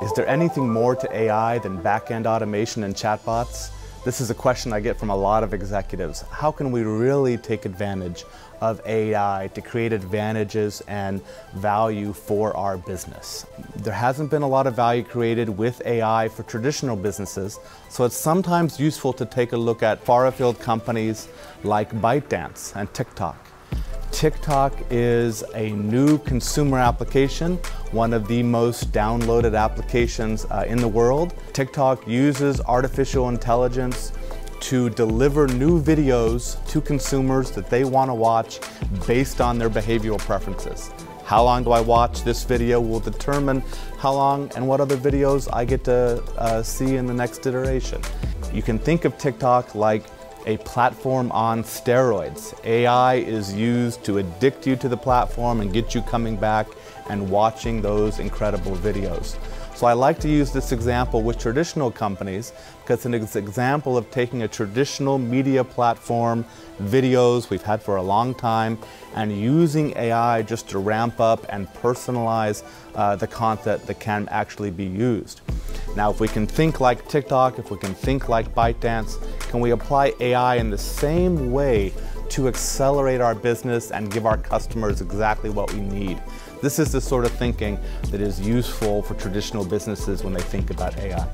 Is there anything more to AI than back-end automation and chatbots? This is a question I get from a lot of executives. How can we really take advantage of AI to create advantages and value for our business? There hasn't been a lot of value created with AI for traditional businesses, so it's sometimes useful to take a look at far afield companies like ByteDance and TikTok. TikTok is a new consumer application, one of the most downloaded applications uh, in the world. TikTok uses artificial intelligence to deliver new videos to consumers that they want to watch based on their behavioral preferences. How long do I watch this video will determine how long and what other videos I get to uh, see in the next iteration. You can think of TikTok like a platform on steroids. AI is used to addict you to the platform and get you coming back and watching those incredible videos. So I like to use this example with traditional companies because it's an example of taking a traditional media platform, videos we've had for a long time, and using AI just to ramp up and personalize uh, the content that can actually be used. Now, if we can think like TikTok, if we can think like ByteDance, can we apply AI in the same way to accelerate our business and give our customers exactly what we need? This is the sort of thinking that is useful for traditional businesses when they think about AI.